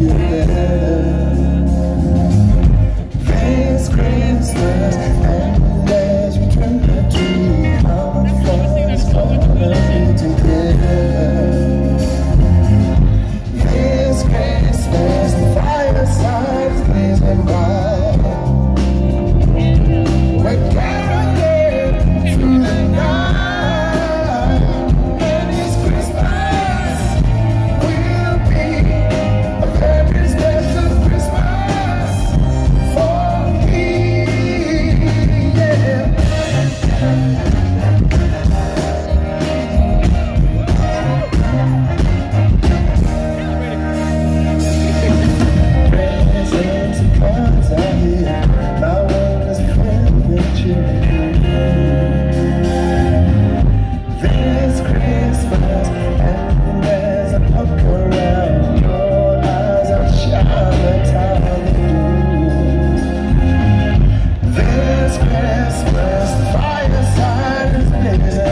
you Christmas, fireside is